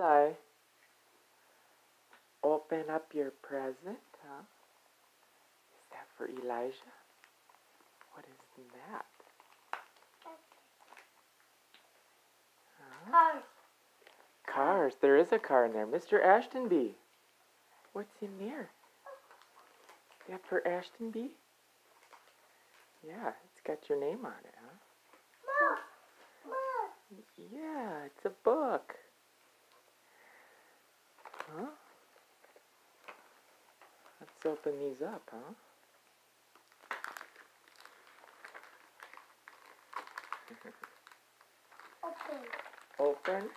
Eli. Open up your present, huh? Is that for Elijah? What is that? Huh? Cars. Cars. There is a car in there. Mr. Ashtonby. What's in there? Is that for Ashtonby? Yeah, it's got your name on it, huh? Mom. Mom. Yeah, it's a Huh? Let's open these up, huh? Open. Open.